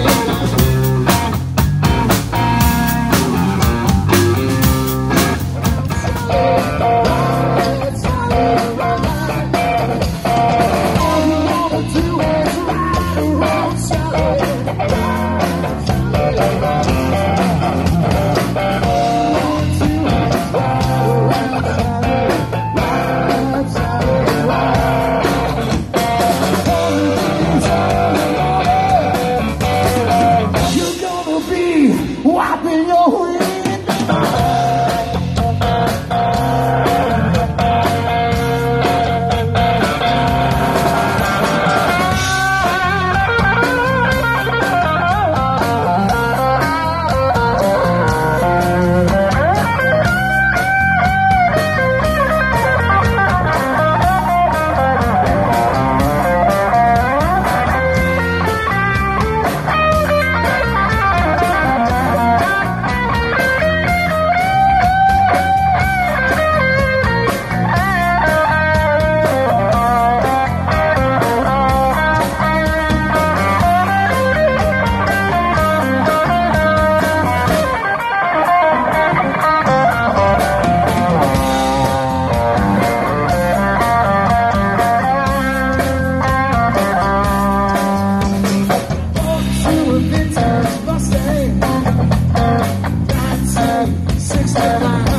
Thank. six seven.